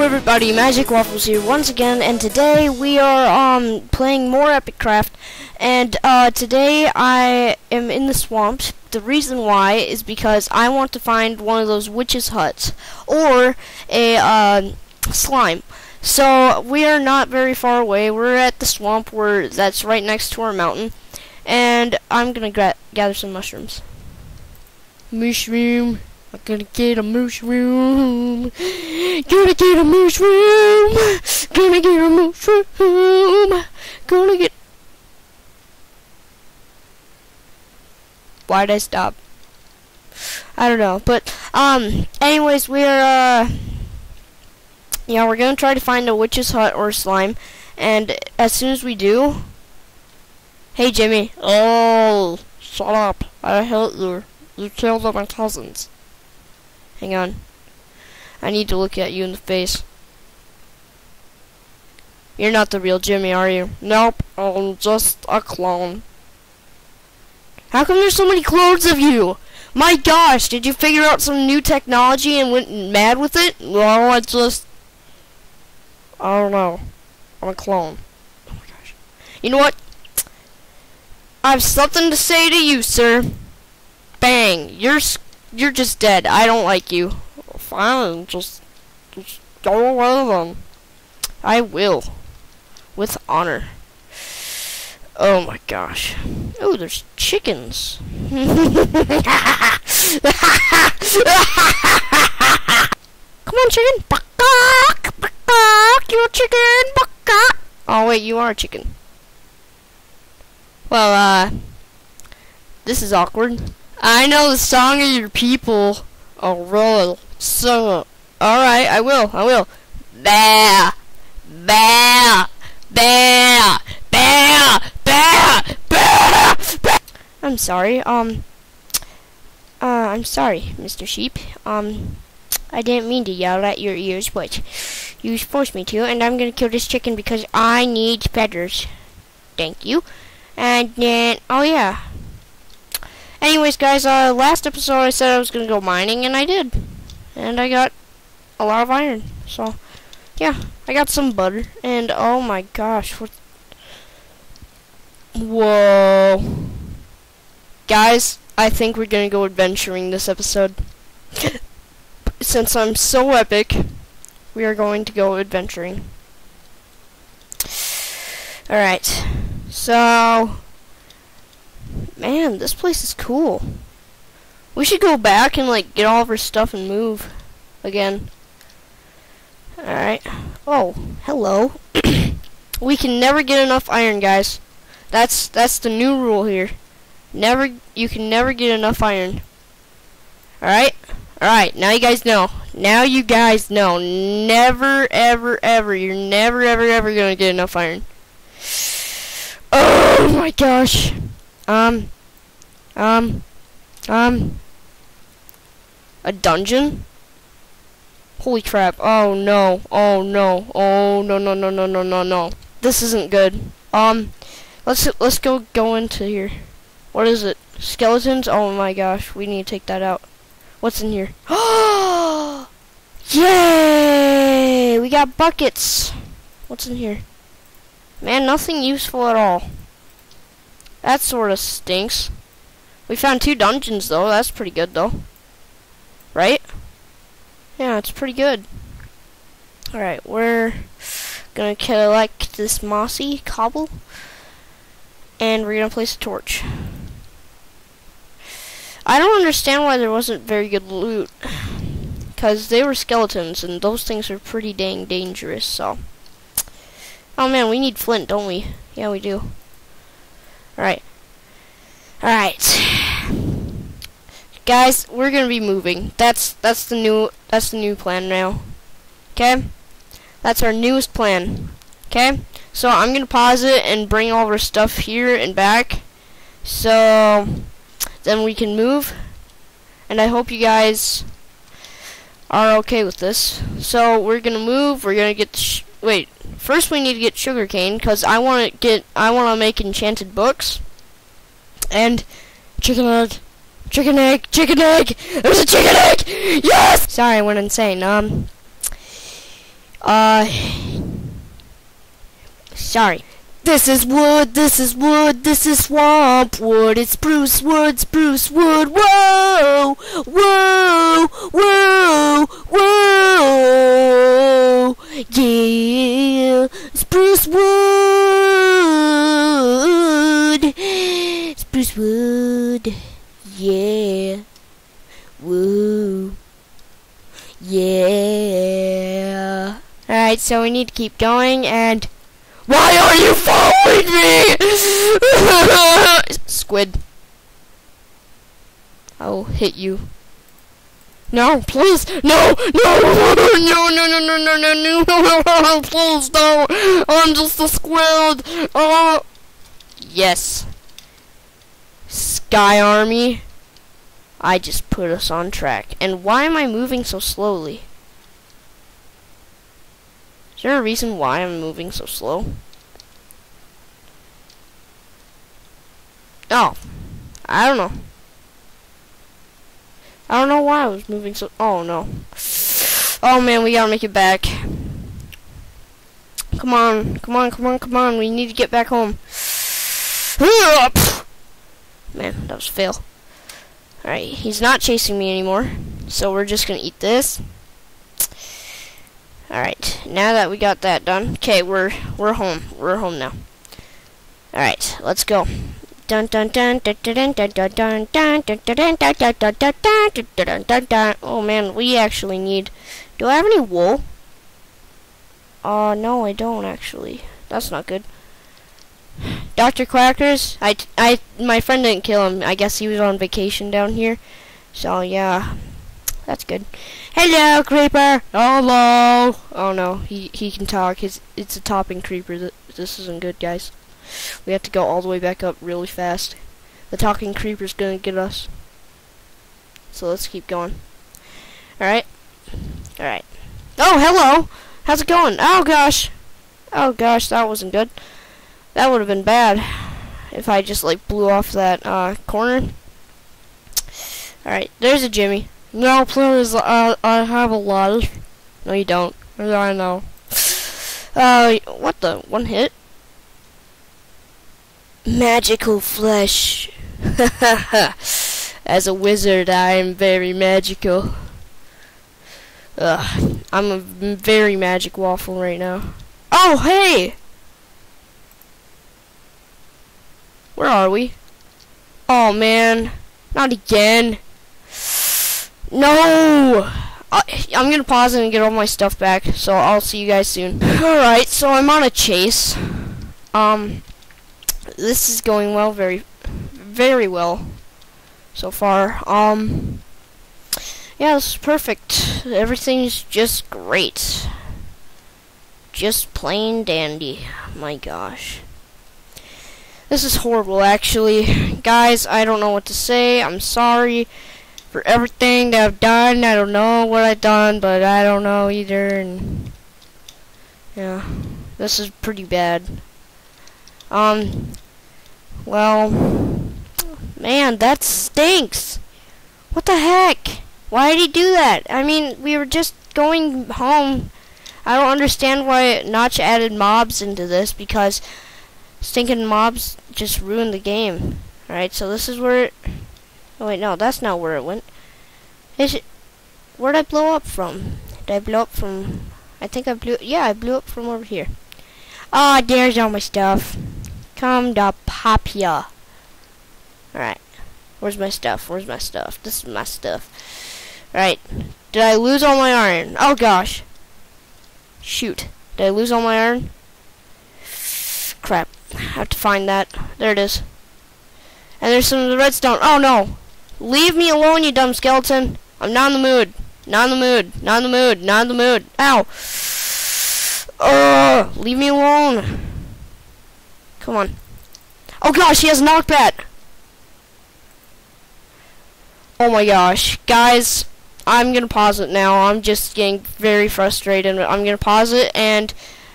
Hello everybody, Magic Waffles here once again, and today we are um playing more Epic Craft, and uh, today I am in the swamp. The reason why is because I want to find one of those witches' huts or a uh, slime. So we are not very far away. We're at the swamp where that's right next to our mountain, and I'm gonna gather some mushrooms. Mushroom. I'm gonna get a mushroom. Gonna get a mushroom. Gonna get a mushroom. Gonna get. Why'd I stop? I don't know, but um. Anyways, we're uh. Yeah, we're gonna try to find a witch's hut or slime, and as soon as we do. Hey, Jimmy. Oh, shut up! I hate you. You killed all my cousins. Hang on. I need to look at you in the face. You're not the real Jimmy, are you? Nope, I'm just a clone. How come there's so many clones of you? My gosh, did you figure out some new technology and went mad with it? Well, I just... I don't know. I'm a clone. Oh my gosh. You know what? I have something to say to you, sir. Bang. You're you're just dead. I don't like you. Fine, just, just go away then. I will. With honor. Oh my gosh. Oh, there's chickens. Come on, chicken. Buck, buck, you're a chicken. Buck. Oh wait, you are a chicken. Well, uh, this is awkward. I know the song of your people. Oh, really? So, alright, I will, I will. Bah! Bah! Bah! Bah! Bah! Bah! bah. I'm sorry, um, uh, I'm sorry, Mr. Sheep. Um, I didn't mean to yell at your ears, but you forced me to, and I'm gonna kill this chicken because I need feathers. Thank you. And then, oh yeah, Anyways, guys, uh, last episode I said I was going to go mining, and I did. And I got a lot of iron. So, yeah, I got some butter. And, oh my gosh. What Whoa. Guys, I think we're going to go adventuring this episode. Since I'm so epic, we are going to go adventuring. Alright. So, Man, this place is cool. We should go back and like get all of our stuff and move again. Alright. Oh, hello. we can never get enough iron, guys. That's that's the new rule here. Never you can never get enough iron. Alright? Alright, now you guys know. Now you guys know. Never ever ever you're never ever ever gonna get enough iron. Oh my gosh. Um, um, um, a dungeon? Holy crap. Oh no. Oh no. Oh no no no no no no no. This isn't good. Um let's let's go go into here. What is it? Skeletons? Oh my gosh, we need to take that out. What's in here? Oh Yay! We got buckets. What's in here? Man, nothing useful at all. That sort of stinks. We found two dungeons, though. That's pretty good, though. Right? Yeah, it's pretty good. Alright, we're gonna collect this mossy cobble. And we're gonna place a torch. I don't understand why there wasn't very good loot. Because they were skeletons, and those things are pretty dang dangerous, so... Oh man, we need flint, don't we? Yeah, we do. Alright. Alright. Guys, we're gonna be moving. That's that's the new that's the new plan now. Okay? That's our newest plan. Okay? So I'm gonna pause it and bring all our stuff here and back. So then we can move. And I hope you guys are okay with this. So we're gonna move. We're gonna get. wait. First, we need to get sugarcane because I want to get. I want to make enchanted books. And chicken egg, chicken egg, chicken egg. There's a chicken egg. Yes. Sorry, I went insane. Um. Uh, sorry. This is wood, this is wood, this is swamp wood. It's spruce wood, spruce wood. Whoa, whoa, whoa, spruce wood, spruce wood. Yeah, woo, yeah. Alright, so we need to keep going and. Why are you following me? Squid. I'll hit you. No, please, no, no, no, no, no, no, no, no, no, no, please, no. I'm just a squid. Oh, yes. Sky Army. I just put us on track. And why am I moving so slowly? Is there a reason why I'm moving so slow? Oh. I don't know. I don't know why I was moving so... Oh, no. Oh, man, we gotta make it back. Come on. Come on, come on, come on. We need to get back home. Man, that was a fail. Alright, he's not chasing me anymore. So we're just gonna eat this. Alright, now that we got that done, okay, we're we're home. We're home now. Alright, let's go. Dun dun dun dun dun dun dun dun dun dun dun dun dun dun dun dun dun dun dun Oh man, we actually need Do I have any wool? Uh no I don't actually. That's not good. Dr. Quackers, I, I, my friend didn't kill him. I guess he was on vacation down here. So, yeah. That's good. Hello, creeper. Hello. Oh no, he he can talk. His it's a topping creeper. This isn't good, guys. We have to go all the way back up really fast. The talking creeper's gonna get us. So let's keep going. All right. All right. Oh, hello. How's it going? Oh gosh. Oh gosh, that wasn't good. That would have been bad if I just like blew off that uh, corner. All right, there's a Jimmy. No, please, uh, I have a lot. Of No, you don't. I know. Uh, what the? One hit? Magical flesh. As a wizard, I am very magical. Ugh, I'm a very magic waffle right now. Oh, hey! Where are we? Oh, man. Not again. No! I, I'm gonna pause and get all my stuff back, so I'll see you guys soon. Alright, so I'm on a chase. Um, this is going well, very, very well so far. Um, yeah, this is perfect. Everything's just great. Just plain dandy. My gosh. This is horrible, actually. Guys, I don't know what to say. I'm sorry for everything that I've done. I don't know what I've done, but I don't know either. And yeah, this is pretty bad. Um, well, man, that stinks. What the heck? Why did he do that? I mean, we were just going home. I don't understand why Notch added mobs into this because stinking mobs just ruined the game. Alright, so this is where it Oh wait, no, that's not where it went. Is it? Where'd I blow up from? Did I blow up from? I think I blew. Yeah, I blew up from over here. Ah, oh, there's all my stuff. Come to pop ya. All right. Where's my stuff? Where's my stuff? This is my stuff. All right. Did I lose all my iron? Oh gosh. Shoot. Did I lose all my iron? Crap. I have to find that. There it is. And there's some of the redstone. Oh no. Leave me alone, you dumb skeleton. I'm not in the mood. Not in the mood. Not in the mood. Not in the mood. Ow. Ugh. Leave me alone. Come on. Oh gosh, he has knockback. Oh my gosh. Guys, I'm going to pause it now. I'm just getting very frustrated. I'm going to pause it and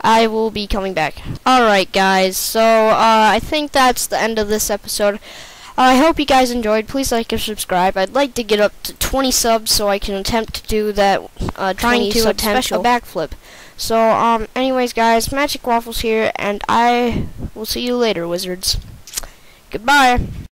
I will be coming back. Alright guys, so uh, I think that's the end of this episode. Uh, I hope you guys enjoyed. Please like and subscribe. I'd like to get up to 20 subs so I can attempt to do that. Uh, trying to attempt special. a backflip. So, um, anyways, guys, Magic Waffles here, and I will see you later, wizards. Goodbye.